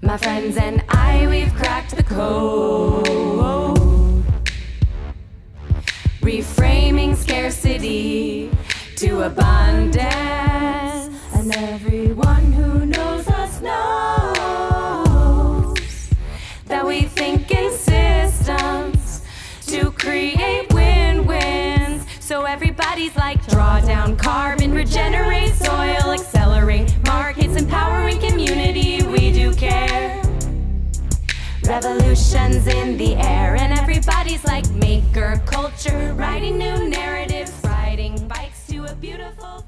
My friends and I, we've cracked the code. Reframing scarcity to abundance. And everyone who knows us knows that we think in systems to create win wins. So everybody's like, draw down carbon, Revolutions in the air, and everybody's like maker culture, writing new narratives, riding bikes to a beautiful